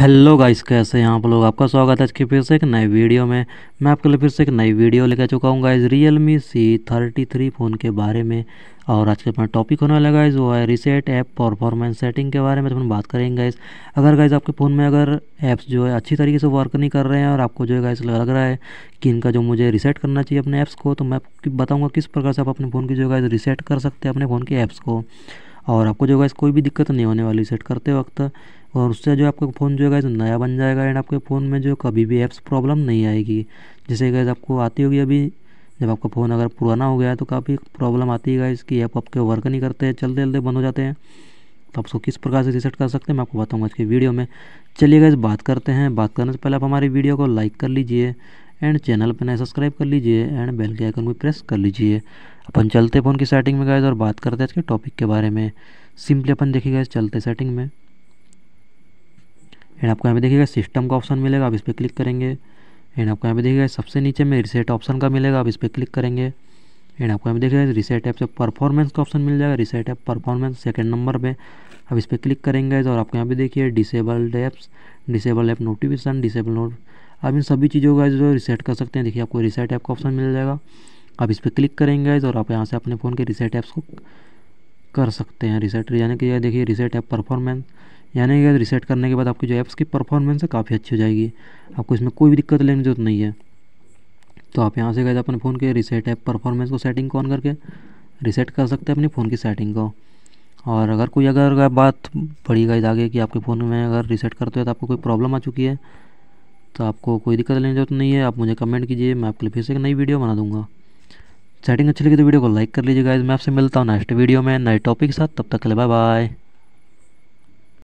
Hello guys, कैसे हैं आप लोग? आपका स्वागत है आज के फिर से एक नए वीडियो में। मैं आपके लिए फिर से एक नई वीडियो लेकर चुका हूँ guys Realme C thirty three phone के बारे में। और आज के अपना टॉपिक होने वाला गाइस, वो है रिसेट ऐप परफॉर्मेंस सेटिंग के बारे में तो बात करेंगे गाइस। अगर गाइस आपके फ़ोन में अगर ऐप्स जो है अच्छी तरीके से वर्क नहीं कर रहे हैं और आपको जो है गाइस लग रहा है कि इनका जो मुझे रिसेट करना चाहिए अपने ऐप्स को तो मैं बताऊँगा किस प्रकार से आप अपने फ़ोन की जो है रिसेट कर सकते हैं अपने फ़ोन के ऐप्स को। और आपको जो है कोई भी दिक्कत नहीं होने वाली सेट करते वक्त। और उससे जो आपका फ़ोन जो है नया बन जाएगा एंड आपके फ़ोन में जो कभी भी ऐप्स प्रॉब्लम नहीं आएगी। जैसे गैस आपको आती होगी अभी, जब आपका फ़ोन अगर पुराना हो गया है तो काफ़ी प्रॉब्लम आती है इसकी ऐप आपके वर्क नहीं करते हैं चलते चलते बंद हो जाते हैं। तो आप उसको किस प्रकार से रिसेट कर सकते हैं, मैं आपको बताऊँगा आज की वीडियो में। चलिए गैस बात करते हैं। बात करने से पहले आप हमारी वीडियो को लाइक कर लीजिए एंड चैनल पर नए सब्सक्राइब कर लीजिए एंड बेल के आइकन को प्रेस कर लीजिए। अपन चलते फ़ोन की सेटिंग में गए और बात करते हैं आज के टॉपिक के बारे में। सिंपली अपन देखिएगा चलते सेटिंग में। एंड आपको यहाँ पे देखिएगा सिस्टम का ऑप्शन मिलेगा, आप इस पर क्लिक करेंगे। एंड आपको यहाँ पे देखिएगा सबसे नीचे में रिसेट ऑप्शन का मिलेगा, आप इस पर क्लिक करेंगे। एंड आपको यहाँ पे देखिएगा रिसेट ऐप से परफॉर्मेंस का ऑप्शन मिल जाएगा reset app performance second number पे। आप इस पर क्लिक करेंगे और आपको यहाँ पे देखिए disabled apps disable app notification disable note आप इन सभी चीज़ों का जो रिसेट कर सकते हैं। देखिए आपको रिसेट ऐप का ऑप्शन मिल जाएगा। आप इस पर क्लिक करेंगे और आप यहाँ से अपने फ़ोन के रिसेट ऐप्स को कर सकते हैं। रिसेट यानी कि देखिए रिसेट ऐप परफॉर्मेंस यानी कि रिसेट करने के बाद आपकी जो ऐप्स की परफॉर्मेंस है काफ़ी अच्छी हो जाएगी। आपको इसमें कोई भी दिक्कत लेने की ज़रूरत नहीं है। तो आप यहाँ से गए अपने फ़ोन के रिसेट ऐप परफॉर्मेंस को सेटिंग को ऑन करके रिसेट कर सकते हैं अपनी फ़ोन की सेटिंग को। और अगर कोई अगर बात बड़ी गई आगे कि आपके फ़ोन में अगर रिसेट करते हो तो आपको कोई प्रॉब्लम आ चुकी है तो आपको कोई दिक्कत लेने की ज़रूरत नहीं है। आप मुझे कमेंट कीजिए, मैं आपके लिए फिर से एक नई वीडियो बना दूँगा। सेटिंग अच्छी लगी तो वीडियो को लाइक कर लीजिए गाइज़ मैं आपसे मिलता हूँ नेक्स्ट वीडियो में नए टॉपिक के साथ। तब तक के लिए बाय बाय